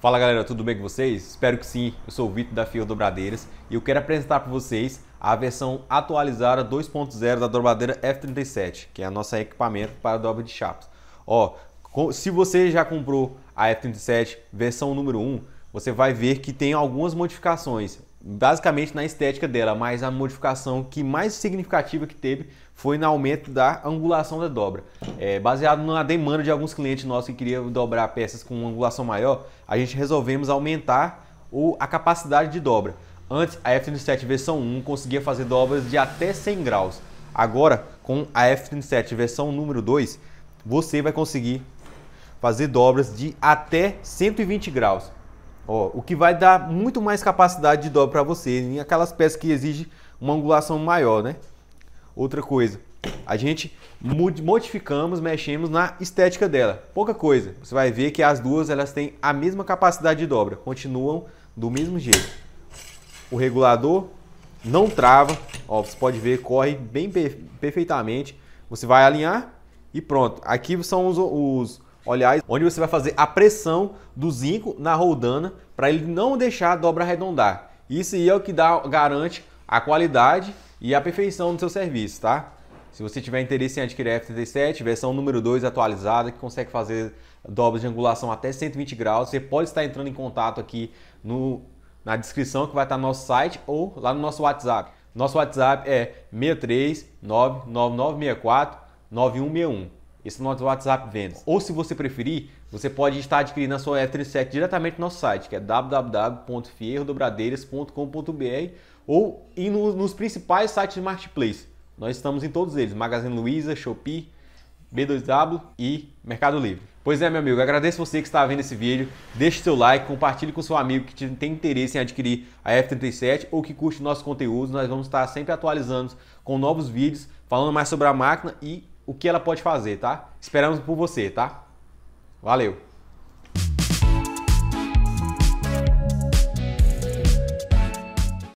Fala galera, tudo bem com vocês? Espero que sim. Eu sou o Vitor da Fio Dobradeiras e eu quero apresentar para vocês a versão atualizada 2.0 da dobradeira F37, que é o nosso equipamento para dobra de chapas. Ó, se você já comprou a F37 versão número 1, você vai ver que tem algumas modificações basicamente na estética dela, mas a modificação que mais significativa que teve foi no aumento da angulação da dobra. É, baseado na demanda de alguns clientes nossos que queriam dobrar peças com uma angulação maior, a gente resolvemos aumentar o, a capacidade de dobra. Antes, a F37 versão 1 conseguia fazer dobras de até 100 graus. Agora, com a F37 versão número 2, você vai conseguir fazer dobras de até 120 graus. Ó, o que vai dar muito mais capacidade de dobra para você em aquelas peças que exigem uma angulação maior, né? Outra coisa, a gente modificamos, mexemos na estética dela. Pouca coisa. Você vai ver que as duas elas têm a mesma capacidade de dobra, continuam do mesmo jeito. O regulador não trava, ó, você pode ver, corre bem perfeitamente. Você vai alinhar e pronto. Aqui são os, os olhares, onde você vai fazer a pressão do zinco na roldana para ele não deixar a dobra arredondar. Isso aí é o que dá, garante a qualidade e a perfeição do seu serviço, tá? Se você tiver interesse em adquirir a F37, versão número 2 atualizada, que consegue fazer dobras de angulação até 120 graus, você pode estar entrando em contato aqui no, na descrição que vai estar no nosso site ou lá no nosso WhatsApp. Nosso WhatsApp é 63 99964 9161. Esse nosso WhatsApp Vendas. Ou se você preferir, você pode estar adquirindo a sua F37 diretamente no nosso site, que é www.fierrodobradeiras.com.br ou ir no, nos principais sites de marketplace. Nós estamos em todos eles: Magazine Luiza, Shopee, B2W e Mercado Livre. Pois é, meu amigo, agradeço você que está vendo esse vídeo. Deixe seu like, compartilhe com seu amigo que tem interesse em adquirir a F37 ou que curte nossos conteúdos. Nós vamos estar sempre atualizando com novos vídeos, falando mais sobre a máquina e o que ela pode fazer, tá? Esperamos por você, tá? Valeu!